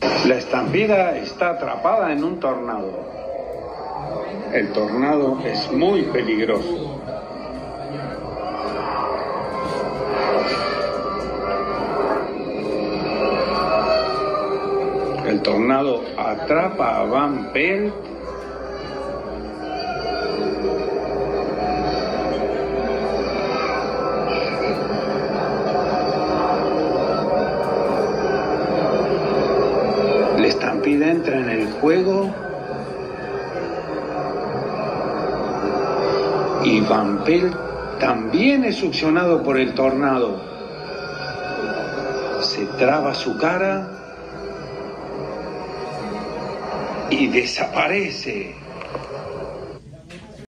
La estampida está atrapada en un tornado. El tornado es muy peligroso. El tornado atrapa a Van Pelt estampida entra en el juego y Van Pelt también es succionado por el tornado. Se traba su cara y desaparece.